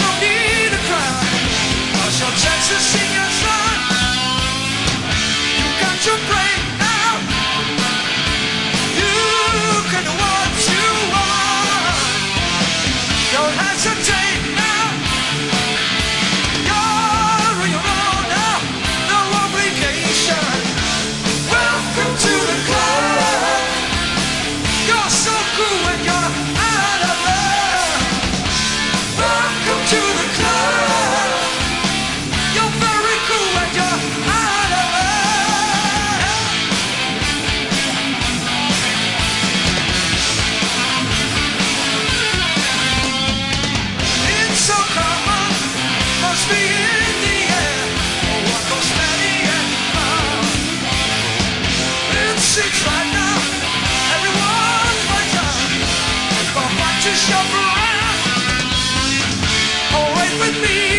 no need to cry. Wash your Texas in your to shuffle around. Always with me.